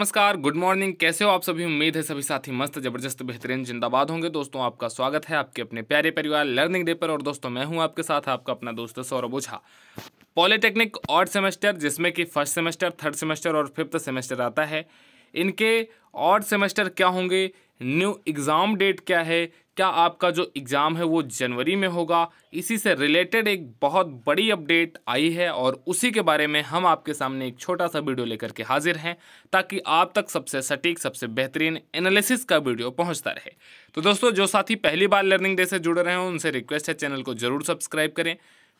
नमस्कार, good morning. कैसे हो आप सभी? उम्मीद है सभी साथी मस्त, ज़बरदस्त, बेहतरीन, जिंदाबाद होंगे। दोस्तों, आपका स्वागत है आपके अपने प्यारे परिवार लर्निंग डे पर। और दोस्तों, मैं हूँ आपके साथ, आपका अपना दोस्त Saurabh Ojha. Polytechnic odd semester, जिसमें कि फ़र्स्ट सेमेस्टर, थर्ड सेमेस्टर और फिफ्थ सेमेस्टर आता है, इनके ऑड सेमेस्टर क्या होंगे? न्यू एग्ज़ाम डेट क्या है? क्या आपका जो एग्ज़ाम है वो जनवरी में होगा? इसी से रिलेटेड एक बहुत बड़ी अपडेट आई है और उसी के बारे में हम आपके सामने एक छोटा सा वीडियो लेकर के हाजिर हैं, ताकि आप तक सबसे सटीक, सबसे बेहतरीन एनालिसिस का वीडियो पहुँचता रहे। तो दोस्तों, जो साथी पहली बार लर्निंग डे से जुड़ रहे हैं, उनसे रिक्वेस्ट है चैनल को ज़रूर सब्सक्राइब करें।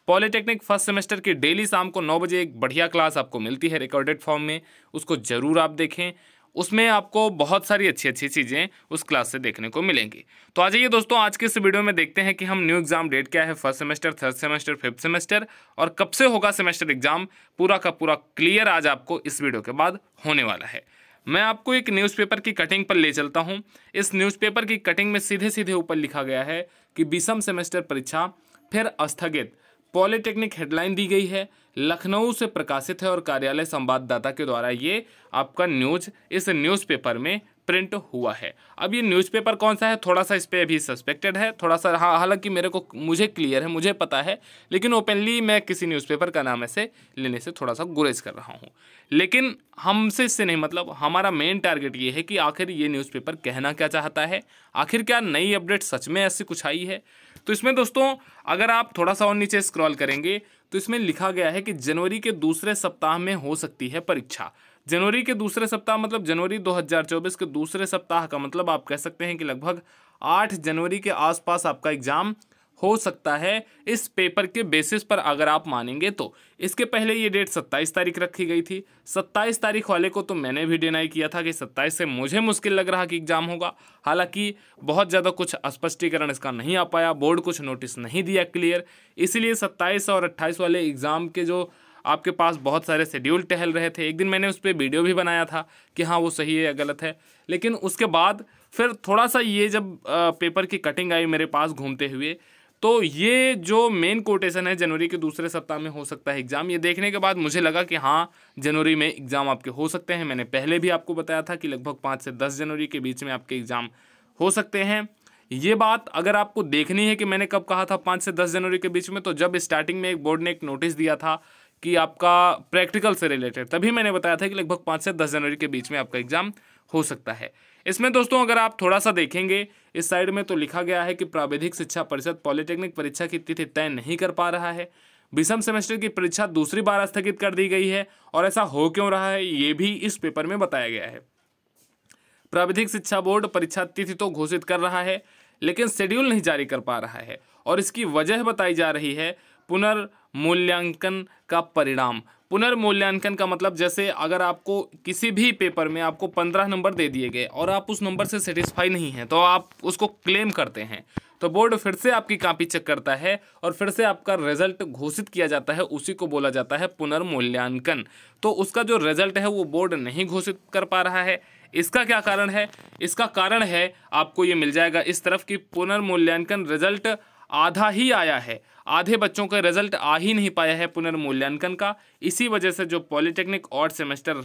पॉलिटेक्निक फ़र्स्ट सेमेस्टर की डेली शाम को नौ बजे एक बढ़िया क्लास आपको मिलती है रिकॉर्डेड फॉर्म में। उसको ज़रूर आप देखें। उसमें आपको बहुत सारी अच्छी अच्छी चीज़ें उस क्लास से देखने को मिलेंगी। तो आ जाइए दोस्तों, आज के इस वीडियो में देखते हैं कि हम न्यू एग्ज़ाम डेट क्या है first semester third semester fifth semester और कब से होगा सेमेस्टर एग्ज़ाम पूरा का पूरा क्लियर आज आपको इस वीडियो के बाद होने वाला है। मैं आपको एक न्यूज़पेपर की कटिंग पर ले चलता हूँ। इस न्यूज़पेपर की कटिंग में सीधे सीधे ऊपर लिखा गया है कि बीसम सेमेस्टर परीक्षा फिर स्थगित पॉलिटेक्निक हेडलाइन दी गई है। लखनऊ से प्रकाशित है और कार्यालय संवाददाता के द्वारा ये आपका न्यूज़ इस न्यूज़पेपर में प्रिंट हुआ है। अब ये न्यूज़पेपर कौन सा है? थोड़ा सा इस पर अभी सस्पेक्टेड है, थोड़ा सा हाँ हालाँकि मेरे को मुझे क्लियर है, मुझे पता है, लेकिन ओपनली मैं किसी न्यूज़पेपर का नाम ऐसे लेने से थोड़ा सा गुरेज कर रहा हूँ। लेकिन हमसे इससे नहीं मतलब हमारा मेन टारगेट ये है कि आखिर ये न्यूज़पेपर कहना क्या चाहता है? आखिर क्या नई अपडेट सच में ऐसी कुछ आई है? तो इसमें दोस्तों, अगर आप थोड़ा सा और नीचे स्क्रॉल करेंगे तो इसमें लिखा गया है कि जनवरी के दूसरे सप्ताह में हो सकती है परीक्षा। जनवरी के दूसरे सप्ताह मतलब जनवरी 2024 के दूसरे सप्ताह का मतलब आप कह सकते हैं कि लगभग 8 जनवरी के आसपास आपका एग्ज़ाम हो सकता है इस पेपर के बेसिस पर अगर आप मानेंगे तो। इसके पहले ये डेट सत्ताईस तारीख रखी गई थी। सत्ताईस तारीख वाले को तो मैंने भी डिनाई किया था कि सत्ताईस से मुझे मुश्किल लग रहा कि एग्ज़ाम होगा। हालाँकि बहुत ज़्यादा कुछ स्पष्टीकरण इसका नहीं आ पाया। बोर्ड कुछ नोटिस नहीं दिया क्लियर इसीलिए सत्ताईस और अट्ठाईस वाले एग्ज़ाम के जो आपके पास बहुत सारे शेड्यूल टहल रहे थे, एक दिन मैंने उस पर वीडियो भी बनाया था कि हाँ वो सही है या गलत है। लेकिन उसके बाद फिर थोड़ा सा ये जब पेपर की कटिंग आई मेरे पास घूमते हुए तो ये जो मेन कोटेशन है, जनवरी के दूसरे सप्ताह में हो सकता है एग्ज़ाम ये देखने के बाद मुझे लगा कि हाँ जनवरी में एग्ज़ाम आपके हो सकते हैं। मैंने पहले भी आपको बताया था कि लगभग पाँच से दस जनवरी के बीच में आपके एग्ज़ाम हो सकते हैं। ये बात अगर आपको देखनी है कि मैंने कब कहा था पाँच से दस जनवरी के बीच में तो जब स्टार्टिंग में एक बोर्ड ने एक नोटिस दिया था कि आपका प्रैक्टिकल से रिलेटेड तभी मैंने बताया था कि लगभग पाँच से दस जनवरी के बीच में आपका एग्ज़ाम हो सकता है। इसमें दोस्तों, अगर आप थोड़ा सा देखेंगे, इस साइड में तो लिखा गया है कि प्राविधिक शिक्षा परिषद पॉलिटेक्निक परीक्षा की तिथि तय नहीं कर पा रहा है। विषम सेमेस्टर की परीक्षा दूसरी बार स्थगित कर दी गई है और ऐसा हो क्यों रहा है, ये भी इस पेपर में बताया गया है। प्राविधिक शिक्षा बोर्ड परीक्षा तिथि तो घोषित कर रहा है, लेकिन शेड्यूल नहीं जारी कर पा रहा है और इसकी वजह बताई जा रही है पुनर्मूल्यांकन का परिणाम। पुनर्मूल्यांकन का मतलब जैसे अगर आपको किसी भी पेपर में आपको पंद्रह नंबर दे दिए गए और आप उस नंबर से सेटिस्फाई नहीं हैं तो आप उसको क्लेम करते हैं। तो बोर्ड फिर से आपकी कापी चेक करता है और फिर से आपका रिज़ल्ट घोषित किया जाता है, उसी को बोला जाता है पुनर्मूल्यांकन। तो उसका जो रिज़ल्ट है, वो बोर्ड नहीं घोषित कर पा रहा है। इसका क्या कारण है? इसका कारण है, आपको ये मिल जाएगा इस तरफ़ की पुनर्मूल्यांकन रिज़ल्ट आधा ही आया है। आधे बच्चों का रिज़ल्ट आ ही नहीं पाया है पुनर्मूल्यांकन का। इसी वजह से जो पॉलिटेक्निक और सेमेस्टर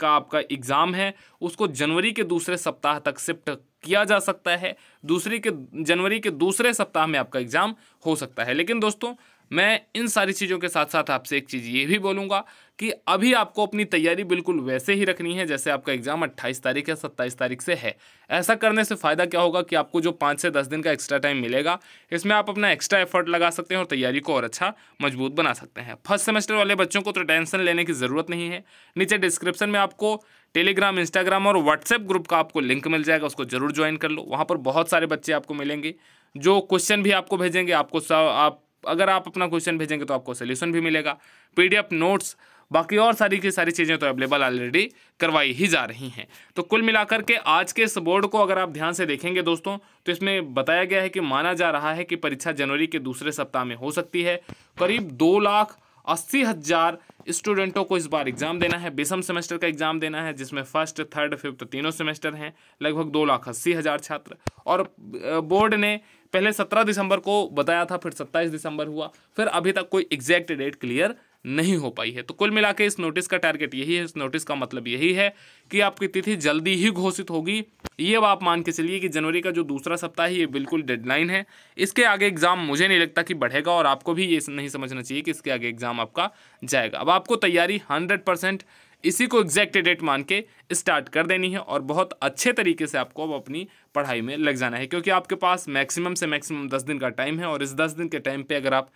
का आपका एग्ज़ाम है, उसको जनवरी के दूसरे सप्ताह तक शिफ्ट किया जा सकता है। दूसरी के, जनवरी के दूसरे सप्ताह में आपका एग्ज़ाम हो सकता है। लेकिन दोस्तों मैं इन सारी चीज़ों के साथ साथ आपसे एक चीज़ ये भी बोलूँगा कि अभी आपको अपनी तैयारी बिल्कुल वैसे ही रखनी है, जैसे आपका एग्ज़ाम 28 तारीख या 27 तारीख से है। ऐसा करने से फ़ायदा क्या होगा कि आपको जो पाँच से दस दिन का एक्स्ट्रा टाइम मिलेगा, इसमें आप अपना एक्स्ट्रा एफर्ट लगा सकते हैं और तैयारी को और अच्छा मज़बूत बना सकते हैं। फ़र्स्ट सेमेस्टर वाले बच्चों को तो टेंशन लेने की ज़रूरत नहीं है। नीचे डिस्क्रिप्शन में आपको टेलीग्राम इंस्टाग्राम और व्हाट्सएप ग्रुप का आपको लिंक मिल जाएगा, उसको ज़रूर ज्वाइन कर लो। वहाँ पर बहुत सारे बच्चे आपको मिलेंगे। जो क्वेश्चन भी आपको भेजेंगे, आपको आप अगर आप अपना क्वेश्चन भेजेंगे तो आपको सोल्यूशन भी मिलेगा। पीडीएफ नोट्स बाकी और सारी की सारी चीज़ें तो अवेलेबल ऑलरेडी करवाई ही जा रही हैं। तो कुल मिलाकर के आज के इस बोर्ड को अगर आप ध्यान से देखेंगे दोस्तों तो इसमें बताया गया है कि माना जा रहा है कि परीक्षा जनवरी के दूसरे सप्ताह में हो सकती है। करीब दो लाख अस्सी हज़ार स्टूडेंटों को इस बार एग्ज़ाम देना है। बीसम सेमेस्टर का एग्ज़ाम देना है, जिसमें फ़र्स्ट थर्ड फिफ्थ तीनों सेमेस्टर हैं। लगभग दो लाख अस्सी हज़ार छात्र। और बोर्ड ने पहले सत्रह दिसंबर को बताया था, फिर सत्ताईस दिसंबर हुआ, फिर अभी तक कोई एग्जैक्ट डेट क्लियर नहीं हो पाई है। तो कुल मिला इस नोटिस का टारगेट यही है, इस नोटिस का मतलब यही है कि आपकी तिथि जल्दी ही घोषित होगी। ये आप मान के चलिए कि जनवरी का जो दूसरा सप्ताह है, ये बिल्कुल डेडलाइन है। इसके आगे एग्ज़ाम मुझे नहीं लगता कि बढ़ेगा और आपको भी ये नहीं समझना चाहिए कि इसके आगे एग्ज़ाम आपका जाएगा। अब आपको तैयारी हंड्रेड परसेंट इसी को एग्जैक्ट डेट मान के स्टार्ट कर देनी है और बहुत अच्छे तरीके से आपको अब अपनी पढ़ाई में लग जाना है, क्योंकि आपके पास मैक्सिमम से मैक्सिमम दस दिन का टाइम है और इस दस दिन के टाइम पे अगर आप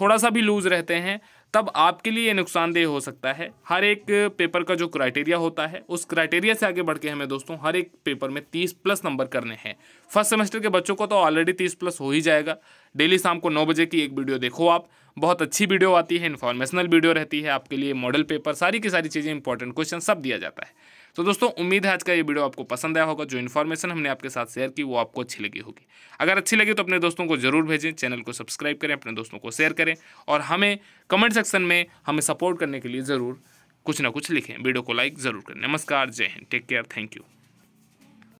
थोड़ा सा भी लूज़ रहते हैं, तब आपके लिए नुकसानदेह हो सकता है। हर एक पेपर का जो क्राइटेरिया होता है, उस क्राइटेरिया से आगे बढ़ के हमें दोस्तों हर एक पेपर में तीस प्लस नंबर करने हैं। फ़र्स्ट सेमेस्टर के बच्चों को तो ऑलरेडी तीस प्लस हो ही जाएगा। डेली शाम को नौ बजे की एक वीडियो देखो आप बहुत अच्छी वीडियो आती है इन्फॉर्मेशनल वीडियो रहती है आपके लिए मॉडल पेपर सारी की सारी चीज़ें इंपॉर्टेंट क्वेश्चन सब दिया जाता है। तो दोस्तों, उम्मीद है आज का ये वीडियो आपको पसंद आया होगा। जो इन्फॉर्मेशन हमने आपके साथ शेयर की, वो आपको अच्छी लगी होगी। अगर अच्छी लगी तो अपने दोस्तों को ज़रूर भेजें चैनल को सब्सक्राइब करें, अपने दोस्तों को शेयर करें और हमें कमेंट सेक्शन में हमें सपोर्ट करने के लिए ज़रूर कुछ ना कुछ लिखें। वीडियो को लाइक ज़रूर करें। नमस्कार, जय Hind. Take care thank you